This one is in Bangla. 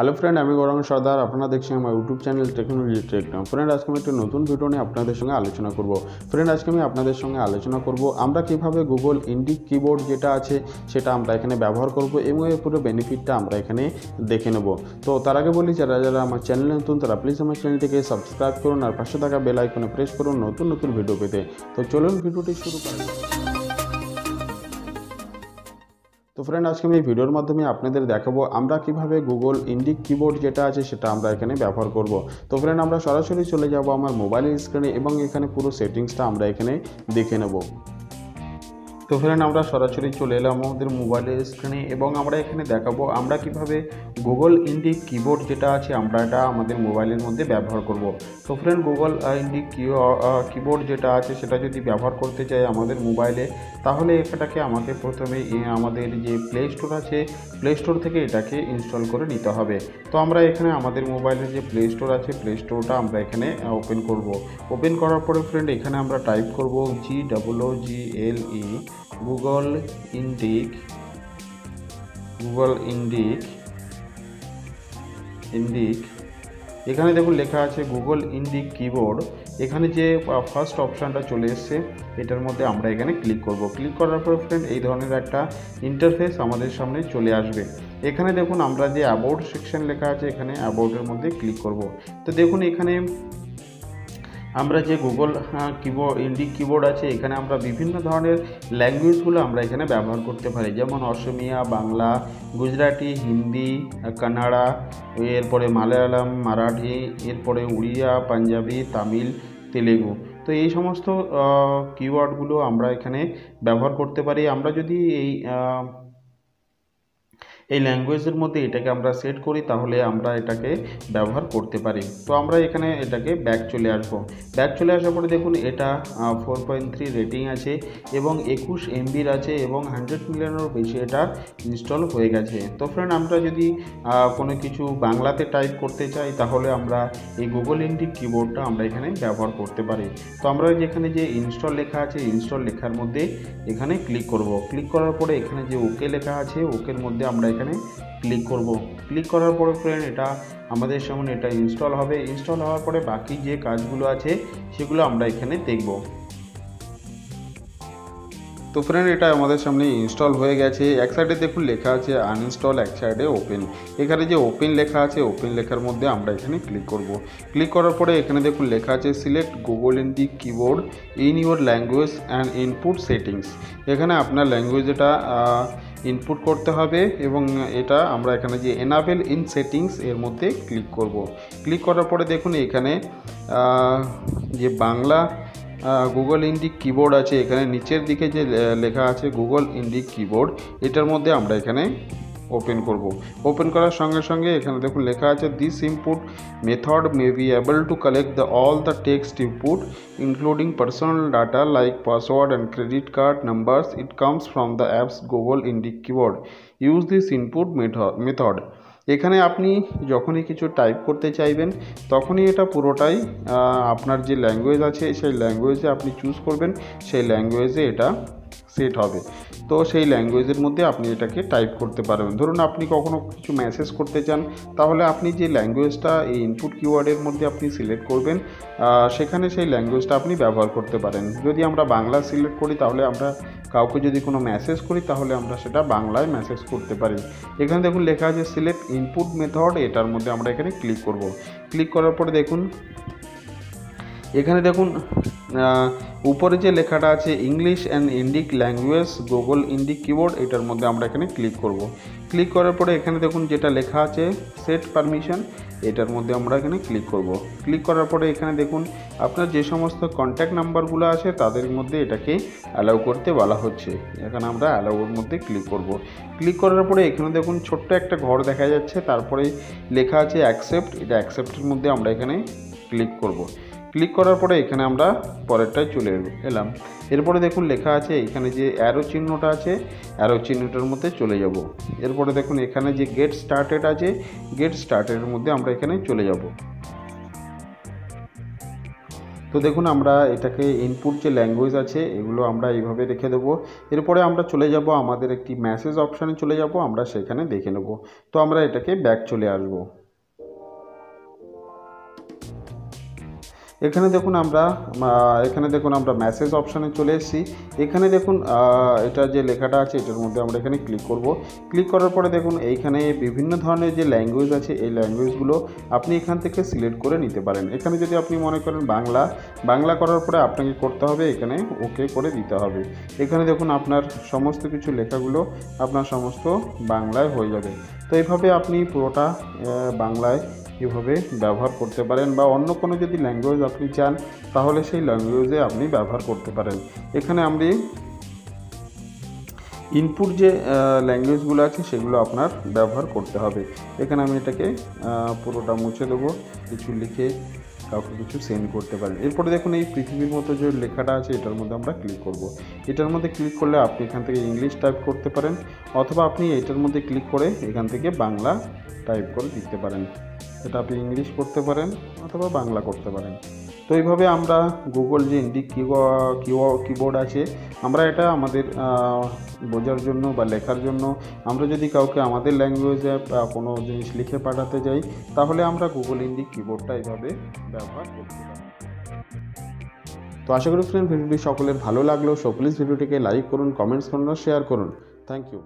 হ্যালো ফ্রেন্ড আমি গৌরঙ্গ সর্দার। আপনারা দেখছেন আমার ইউটিউব চ্যানেল টেকনোলজি টেকনাম ফ্রেন্ড আজকে আমি একটা নতুন ভিডিও নিয়ে আপনাদের সঙ্গে আলোচনা করব। ফ্রেন্ড আজকে আমি আপনাদের সঙ্গে আলোচনা করব আমরা কীভাবে গুগল ইন্ডিক কিবোর্ড যেটা আছে, সেটা আমরা এখানে ব্যবহার করব এবং এর পুরো বেনিফিটটা আমরা এখানে দেখে নেব। তো তার আগে বলি, যারা যারা আমার চ্যানেলে নতুন, তারা প্লিজ আমার চ্যানেলটিকে সাবস্ক্রাইব করুন আর পাশে থাকা বেল আইকনে প্রেস করুন নতুন নতুন ভিডিও পেতে। তো চলুন ভিডিওটি শুরু করা তো ফ্রেন্ড আজকে আমি এই ভিডিওর মাধ্যমে আপনাদের দেখাবো আমরা কীভাবে গুগল ইন্ডিক কিবোর্ড যেটা আছে সেটা আমরা এখানে ব্যবহার করব। তো ফ্রেন্ড আমরা সরাসরি চলে যাব আমার মোবাইলের স্ক্রিনে এবং এখানে পুরো সেটিংসটা আমরা এখানে দেখে নেব। তো ফ্রেন্ড আমরা সরাসরি চলে এলাম আমাদের মোবাইলের স্ক্রিনে এবং আমরা এখানে দেখাবো আমরা কীভাবে গুগল ইন্ডিক কিবোর্ড যেটা আছে, আমরা এটা আমাদের মোবাইলের মধ্যে ব্যবহার করব। তো ফ্রেন্ড গুগল ইন্ডিক কিবোর্ড যেটা আছে, সেটা যদি ব্যবহার করতে চাই আমাদের মোবাইলে তাহলে এটাকে আমাকে প্রথমে আমাদের যে প্লে স্টোর আছে প্লে স্টোর থেকে এটাকে ইনস্টল করে নিতে হবে। তো আমরা এখানে আমাদের মোবাইলের যে প্লে স্টোর আছে প্লে স্টোরটা আমরা এখানে ওপেন করব। ওপেন করার পরে ফ্রেন্ড এখানে আমরা টাইপ করব G double G L E Google Indic Google Indic Indic এখানে দেখুন লেখা আছে গুগল ইন্ডিক কিবোর্ড এখানে যে ফার্স্ট অপশানটা চলে এসছে, এটার মধ্যে আমরা এখানে ক্লিক করব। ক্লিক করার পর ফ্রেন্ড এই ধরনের একটা ইন্টারফেস আমাদের সামনে চলে আসবে। এখানে দেখুন আমরা যে অ্যাবাউট সেকশন লেখা আছে, এখানে অ্যাবাউটের মধ্যে ক্লিক করব। তো দেখুন এখানে আমরা যে গুগল কিবোর্ড ইন্ডিক কিবোর্ড আছে, এখানে আমরা বিভিন্ন ধরনের ল্যাঙ্গুয়েজগুলো আমরা এখানে ব্যবহার করতে পারি। যেমন অসমিয়া, বাংলা, গুজরাটি, হিন্দি, কানাড়া, এরপরে মালায়ালাম, মারাঠি, এরপরে উড়িয়া, পাঞ্জাবি, তামিল, তেলেগু। তো এই সমস্ত কিওয়ার্ডগুলো আমরা এখানে ব্যবহার করতে পারি। আমরা যদি এই এই ল্যাঙ্গুয়েজের মধ্যে এটাকে আমরা সেট করি, তাহলে আমরা এটাকে ব্যবহার করতে পারি। তো আমরা এখানে এটাকে ব্যাক চলে আসব। ব্যাক চলে আসার পরে দেখুন, এটা ফোর পয়েন্ট থ্রি রেটিং আছে এবং একুশ এমবির আছে এবং হান্ড্রেড মিলিয়নেরও বেশি এটা ইনস্টল হয়ে গেছে। তো ফ্রেন্ড আমরা যদি কোনো কিছু বাংলাতে টাইপ করতে চাই, তাহলে আমরা এই গুগল ইন্ডিক কিবোর্ডটা আমরা এখানে ব্যবহার করতে পারি। তো আমরা যেখানে যে ইনস্টল লেখা আছে ইনস্টল লেখার মধ্যে এখানে ক্লিক করব। ক্লিক করার পরে এখানে যে ওকে লেখা আছে ওকের মধ্যে আমরা এখানে ক্লিক করব। ক্লিক করার পরে ফ্রেন্ড এটা আমাদের সামনে এটা ইনস্টল হবে। ইনস্টল হওয়ার পরে বাকি যে কাজগুলো আছে, সেগুলো আমরা এখানে দেখব। তো ফ্রেন্ড এটা আমাদের সামনে ইনস্টল হয়ে গেছে। এক সাইডে দেখুন লেখা আছে আনইনস্টল এক সাইডে ওপেন এখানে যে ওপেন লেখা আছে ওপেন লেখার মধ্যে আমরা এখানে ক্লিক করব। ক্লিক করার পরে এখানে দেখুন লেখা আছে select Google in the keyboard in your language and input settings এখানে আপনার ল্যাঙ্গুয়েজ এটা ইনপুট করতে হবে এবং এটা আমরা এখানে যে এনাবেল ইন সেটিংস এর মধ্যে ক্লিক করব। ক্লিক করার পরে দেখুন এখানে যে বাংলা গুগল ইন্ডিক কিবোর্ড আছে, এখানে নিচের দিকে যে লেখা আছে গুগল ইন্ডিক কিবোর্ড এটার মধ্যে আমরা এখানে ওপেন করব। ওপেন করার সঙ্গে সঙ্গে এখানে দেখুন লেখা আছে this input method may be able to collect the all the text input including personal data like password and credit card numbers it comes from the apps Google Indic keyboard use this input method এখানে আপনি যখনই কিছু টাইপ করতে চাইবেন, তখনই এটা পুরোটাই আপনার যে ল্যাঙ্গুয়েজ আছে, সেই ল্যাঙ্গুয়েজে আপনি চুজ করবেন, সেই ল্যাঙ্গুয়েজে এটা সেট হবে। তো সেই ল্যাঙ্গুয়েজের মধ্যে আপনি এটাকে টাইপ করতে পারবেন। ধরুন আপনি কখনো কিছু মেসেজ করতে চান, তাহলে আপনি যে ল্যাঙ্গুয়েজটা এই ইনপুট কিওয়ার্ডের মধ্যে আপনি সিলেক্ট করবেন সেখানে সেই ল্যাঙ্গুয়েজটা আপনি ব্যবহার করতে পারেন। যদি আমরা বাংলা সিলেক্ট করি, তাহলে আমরা কাউকে যদি কোনো মেসেজ করি, তাহলে আমরা সেটা বাংলায় মেসেজ করতে পারি। এখানে দেখুন লেখা আছে সিলেক্ট ইনপুট মেথড এটার মধ্যে আমরা এখানে ক্লিক করব। ক্লিক করার পরে দেখুন এখানে দেখুন উপরে যে লেখাটা আছে English and Indic language Google Indic keyboard এটার মধ্যে আমরা এখানে ক্লিক করব। ক্লিক করার পরে এখানে দেখুন যেটা লেখা আছে সেট পারমিশন এটার মধ্যে আমরা এখানে ক্লিক করব। ক্লিক করার পরে এখানে দেখুন, আপনার যে সমস্ত কন্ট্যাক্ট নাম্বারগুলো আছে, তাদের মধ্যে এটাকে অ্যালাউ করতে বলা হচ্ছে। এখানে আমরা অ্যালাউর মধ্যে ক্লিক করব। ক্লিক করার পরে এখানে দেখুন, ছোট্ট একটা ঘর দেখা যাচ্ছে। তারপরে লেখা আছে অ্যাকসেপ্ট এটা অ্যাকসেপ্টের মধ্যে আমরা এখানে ক্লিক করব। ক্লিক করার পরে এখানে আমরা পরেরটায় চলে এল- এলাম। এরপরে দেখুন লেখা আছে এখানে যে অ্যারো চিহ্নটা আছে অ্যারো চিহ্নটার মধ্যে চলে যাব। এরপরে দেখুন এখানে যে গেট স্টার্টেড আছে গেট স্টার্টেডের মধ্যে আমরা এখানে চলে যাব। তো দেখুন আমরা এটাকে ইনপুট যে ল্যাঙ্গুয়েজ আছে, এগুলো আমরা এইভাবে রেখে দেবো। এরপরে আমরা চলে যাব, আমাদের একটি মেসেজ অপশানে চলে যাব, আমরা সেখানে দেখে নেব। তো আমরা এটাকে ব্যাক চলে আসব। এখানে দেখুন আমরা এখানে দেখুন আমরা মেসেজ অপশানে চলে এসেছি। এখানে দেখুন এটা যে লেখাটা আছে, এটার মধ্যে আমরা এখানে ক্লিক করব। ক্লিক করার পরে দেখুন, এইখানে বিভিন্ন ধরনের যে ল্যাঙ্গুয়েজ আছে, এই ল্যাঙ্গুয়েজগুলো আপনি এখান থেকে সিলেক্ট করে নিতে পারেন। এখানে যদি আপনি মনে করেন বাংলা বাংলা করার পরে আপনাকে করতে হবে, এখানে ওকে করে দিতে হবে। এখানে দেখুন আপনার সমস্ত কিছু লেখাগুলো আপনার সমস্ত বাংলায় হয়ে যাবে। তো এইভাবে আপনি পুরোটা বাংলায় এভাবে ব্যবহার করতে পারেন বা অন্য কোনো যদি ল্যাঙ্গুয়েজ আপনি চান, তাহলে সেই ল্যাঙ্গুয়েজে আপনি ব্যবহার করতে পারেন। এখানে আমি ইনপুট যে ল্যাঙ্গুয়েজগুলো আছে, সেগুলো আপনার ব্যবহার করতে হবে। এখানে আমি এটাকে পুরোটা মুছে দেবো। কিছু লিখে কাউকে কিছু সেন্ড করতে পারেন। এরপরে দেখুন এই পৃথিবীর মতো যে লেখাটা আছে, এটার মধ্যে আমরা ক্লিক করব। এটার মধ্যে ক্লিক করলে আপনি এখান থেকে ইংলিশ টাইপ করতে পারেন, অথবা আপনি এটার মধ্যে ক্লিক করে এখান থেকে বাংলা টাইপ করে দিতে পারেন। এটা আপনি ইংলিশ করতে পারেন, অথবা বাংলা করতে পারেন। তো এইভাবে আমরা গুগল যে ইন্ডি কিবোর্ড আছে, আমরা এটা আমাদের বোঝার জন্য বা লেখার জন্য আমরা যদি কাউকে আমাদের ল্যাঙ্গুয়েজে কোনো জিনিস লিখে পাঠাতে যাই, তাহলে আমরা গুগল ইন্ডি কিবোর্ডটা এইভাবে ব্যবহার করতে পারি। তো আশা করি ফ্রেন্ড ভিডিওটি সকলের ভালো লাগল। সো প্লিজ ভিডিওটিকে লাইক করুন কমেন্টস করুন শেয়ার করুন। Thank you